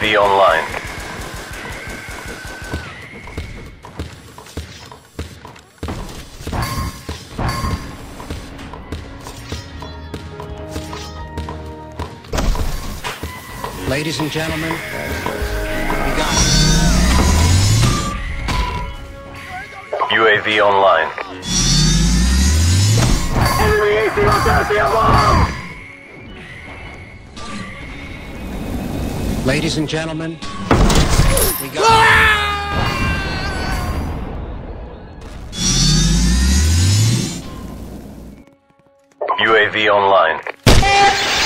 UAV online. Ladies and gentlemen, we got UAV online. Ladies and gentlemen, we got UAV online.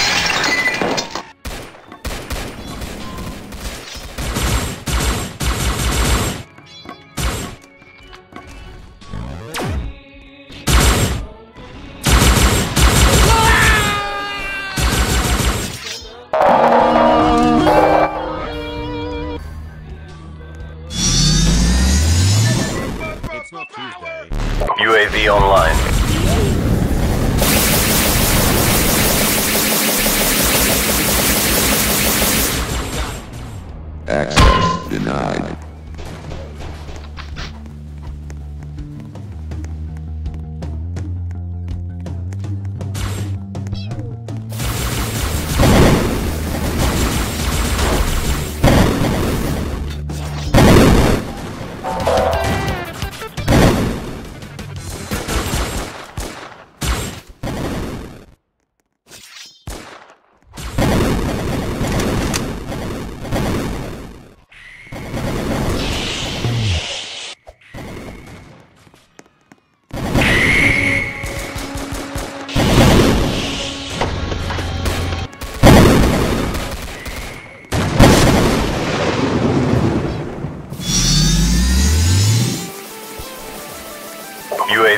Denied.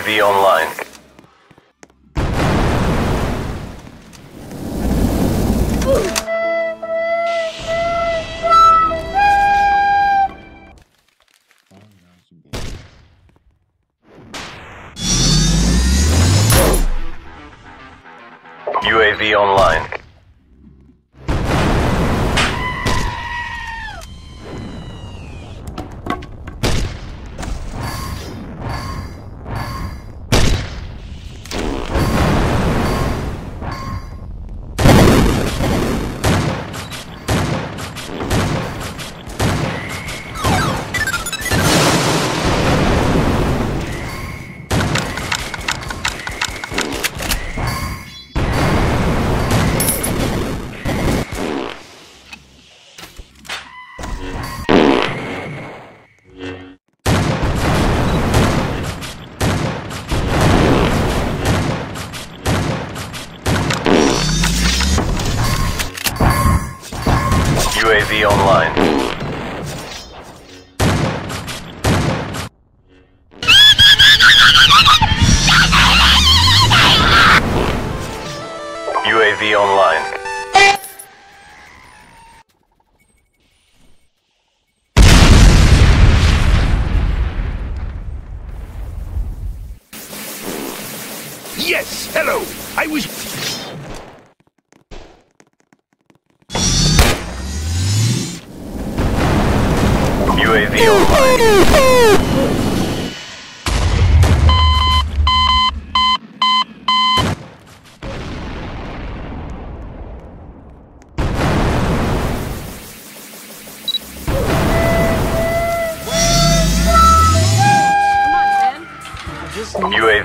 UAV online. UAV online. UAV online. Yes, hello. I was...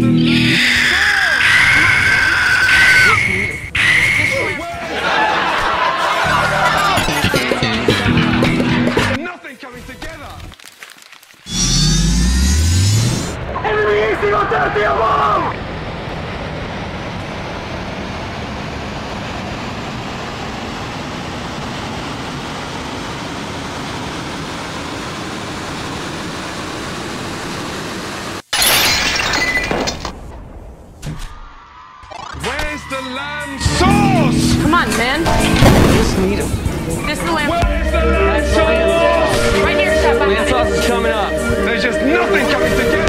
The Where's the lamb sauce? Come on, man. Just need him. This is the lamb. Where's the lamb sauce? Right here, shot Land sauce is coming up. There's just nothing coming together.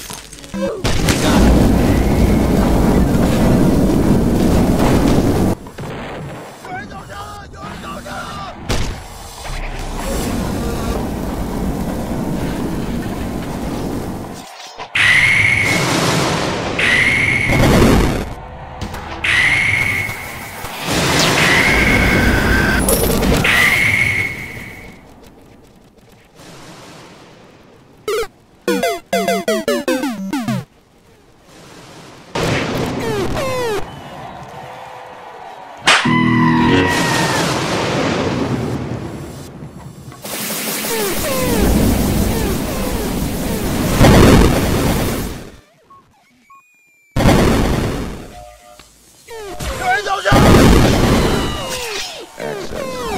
Access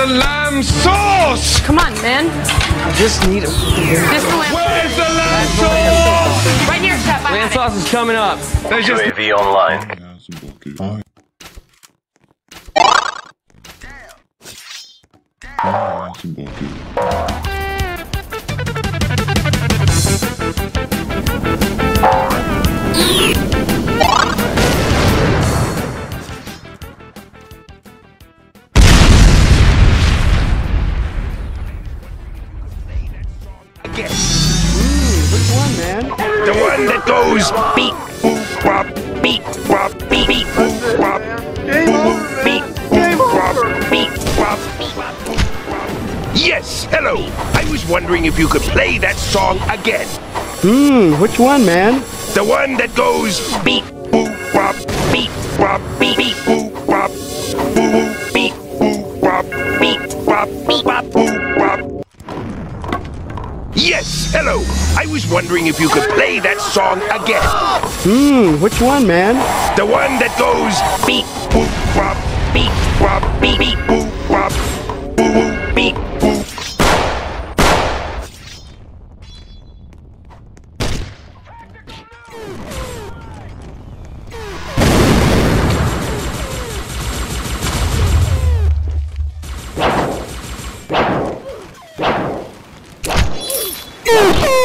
the lamb sauce? Come on, man. I Just need him. This the lamb. Where's the lamb sauce? Right here, shot Land sauce is coming up. There's just UAV online. Which one, man? the one that goes beep boop bop beep bop beep beep boop bop boop beep boop bop beep bop. Yes, hello. I was wondering if you could play that song again. Hmm, which one, man? The one that goes beep boop bop beep bop beep beep boop bop boop beep boop bop beep bop, bop, boop, bop. Yes, hello. I was wondering if you could play that song again. Hmm, which one, man? The one that goes beep, boop, bop, beep, bop, beep, beep, boop, boop, Oh!